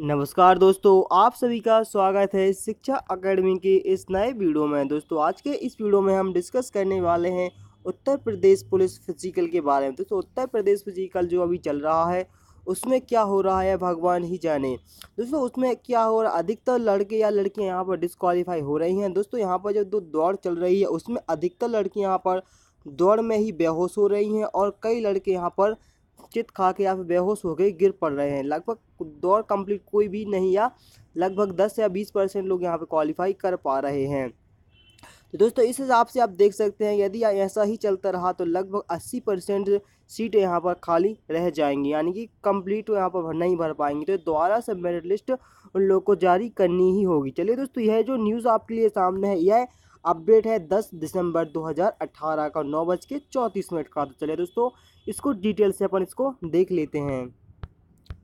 नमस्कार दोस्तों, आप सभी का स्वागत है शिक्षा अकेडमी के इस नए वीडियो में। दोस्तों, आज के इस वीडियो में हम डिस्कस करने वाले हैं उत्तर प्रदेश पुलिस फ़िज़िकल के बारे में। दोस्तों, उत्तर प्रदेश फ़िज़िकल जो अभी चल रहा है, उसमें क्या हो रहा है भगवान ही जाने। दोस्तों, उसमें क्या हो रहा है? अधिकतर लड़के या लड़कियाँ यहाँ पर डिस्कवालीफाई हो रही हैं। दोस्तों, यहाँ पर जो दौड़ चल रही है, उसमें अधिकतर लड़कियाँ यहाँ पर दौड़ में ही बेहोश हो रही हैं और कई लड़के यहाँ पर चित खा के या फिर बेहोश हो गए गिर पड़ रहे हैं। लगभग दौड़ कंप्लीट कोई भी नहीं या लगभग दस या बीस परसेंट लोग यहाँ पे क्वालिफाई कर पा रहे हैं। तो दोस्तों, इस हिसाब से आप देख सकते हैं, यदि ऐसा ही चलता रहा तो लगभग 80 परसेंट सीटें यहाँ पर खाली रह जाएँगी, यानी कि कंप्लीट यहाँ पर नहीं भर पाएँगी। तो दोबारा से मेरिट लिस्ट उन लोगों को जारी करनी ही होगी। चलिए दोस्तों, यह जो न्यूज़ आपके लिए सामने है, यह अपडेट है 10 दिसंबर 2018 का, नौ बज के चौंतीस मिनट का। तो चलिए दोस्तों, इसको डिटेल से अपन इसको देख लेते हैं।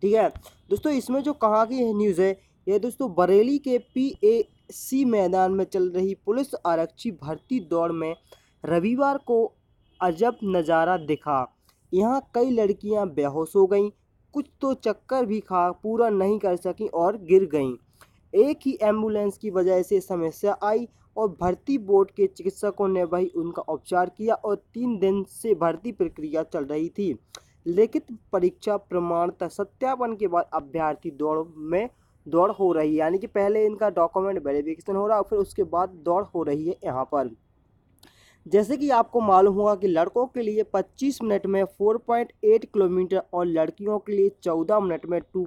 ठीक है, दोस्तों इसमें जो कहा की न्यूज़ है, ये दोस्तों बरेली के पी ए सी मैदान में चल रही पुलिस आरक्षी भर्ती दौड़ में रविवार को अजब नज़ारा दिखा। यहाँ कई लड़कियाँ बेहोश हो गईं, कुछ तो चक्कर भी खा, पूरा नहीं कर सकी और गिर गईं। एक ही एंबुलेंस की वजह से समस्या आई और भर्ती बोर्ड के चिकित्सकों ने वही उनका उपचार किया और तीन दिन से भर्ती प्रक्रिया चल रही थी लिखित परीक्षा प्रमाण सत्यापन के बाद अभ्यर्थी दौड़ में दौड़ हो रही है यानी कि पहले इनका डॉक्यूमेंट वेरिफिकेशन हो रहा है फिर उसके बाद दौड़ हो रही है यहाँ पर जैसे कि आपको मालूम होगा कि लड़कों के लिए 25 मिनट में 4.8 किलोमीटर और लड़कियों के लिए 14 मिनट में 2.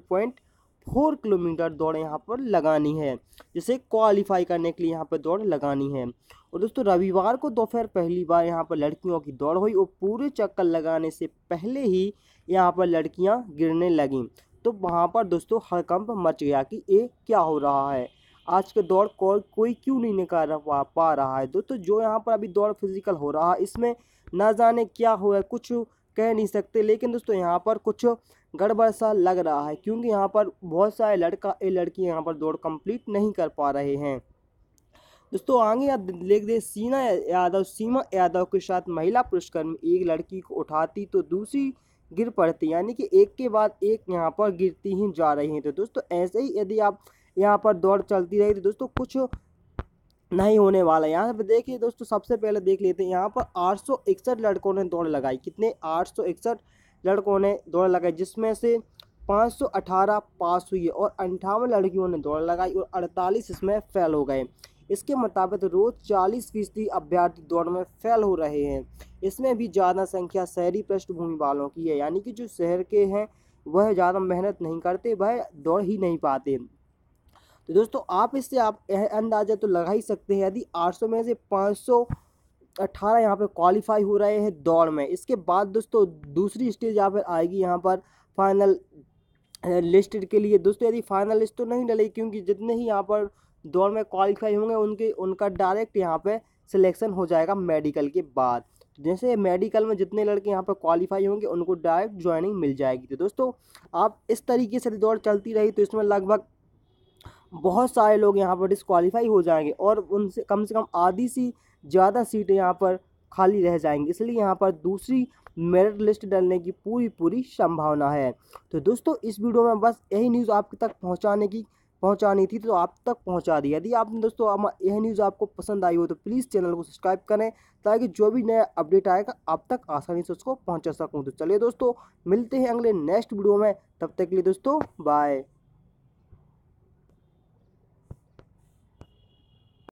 फोर किलोमीटर दौड़ यहाँ पर लगानी है जिसे क्वालिफाई करने के लिए यहाँ पर दौड़ लगानी है। और दोस्तों रविवार को दोपहर पहली बार यहाँ पर लड़कियों की दौड़ हुई और पूरे चक्कर लगाने से पहले ही यहाँ पर लड़कियाँ गिरने लगीं। तो वहाँ पर दोस्तों हड़कंप मच गया कि ये क्या हो रहा है? आज के दौड़ को, कोई क्यों नहीं निकाल पा रहा है? दोस्तों जो यहाँ पर अभी दौड़ फ़िज़िकल हो रहा है इसमें ना जाने क्या हुआ कुछ कह नहीं सकते। लेकिन दोस्तों, यहाँ पर कुछ गड़बड़ सा लग रहा है, क्योंकि यहाँ पर बहुत सारे लड़का, ए, लड़की यहाँ पर दौड़ कंप्लीट नहीं कर पा रहे हैं। दोस्तों, आगे आप देख दे सीना यादव, सीमा यादव के साथ महिला पुरस्कर्मी एक लड़की को उठाती तो दूसरी गिर पड़ती, यानी कि एक के बाद एक यहाँ पर गिरती ही जा रही हैं। तो दोस्तों, ऐसे ही यदि आप यहाँ पर दौड़ चलती रही तो दोस्तों, कुछ नहीं होने वाला यहाँ पर देखिए दोस्तों, सबसे पहले देख लेते हैं, यहाँ पर आठ सौ इकसठ लड़कों ने दौड़ लगाई। कितने? आठ सौ इकसठ लड़कों ने दौड़ लगाई, जिसमें से 518 पास हुई और अंठावन लड़कियों ने दौड़ लगाई और 48 इसमें फेल हो गए। इसके मुताबिक रोज़ 40 फ़ीसदी अभ्यर्थी दौड़ में फेल हो रहे हैं। इसमें भी ज़्यादा संख्या शहरी पृष्ठभूमि वालों की है, यानी कि जो शहर के हैं, वह ज़्यादा मेहनत नहीं करते, वह दौड़ ही नहीं पाते। तो दोस्तों, आप इससे आप अंदाज़ा तो लगा ही सकते हैं यदि 800 में से 518 यहाँ पे क्वालिफाई हो रहे हैं दौड़ में। इसके बाद दोस्तों, दूसरी स्टेज यहाँ पर आएगी यहाँ पर फाइनल लिस्ट के लिए। दोस्तों, यदि फाइनल लिस्ट तो नहीं डलेगी क्योंकि जितने ही यहाँ पर दौड़ में क्वालिफाई होंगे, उनके, उनका डायरेक्ट यहाँ पर सिलेक्शन हो जाएगा मेडिकल के बाद। जैसे मेडिकल में जितने लड़के यहाँ पर क्वालिफाई होंगे, उनको डायरेक्ट ज्वाइनिंग मिल जाएगी। तो दोस्तों, आप इस तरीके से दौड़ चलती रही तो इसमें लगभग बहुत सारे लोग यहाँ पर डिसक्वालीफाई हो जाएँगे और उनसे कम से कम आधी सी ज़्यादा सीटें यहाँ पर खाली रह जाएँगी। इसलिए यहाँ पर दूसरी मेरिट लिस्ट डालने की पूरी पूरी संभावना है। तो दोस्तों, इस वीडियो में बस यही न्यूज़ आप तक पहुँचाने की, पहुंचानी थी तो आप तक पहुँचा दी। यदि आपने दोस्तों यह न्यूज़ आपको पसंद आई हो तो प्लीज़ चैनल को सब्सक्राइब करें, ताकि जो भी नया अपडेट आएगा, आप तक आसानी से उसको पहुँचा सकूँ। तो चलिए दोस्तों, मिलते हैं अगले नेक्स्ट वीडियो में। तब तक के लिए दोस्तों बाय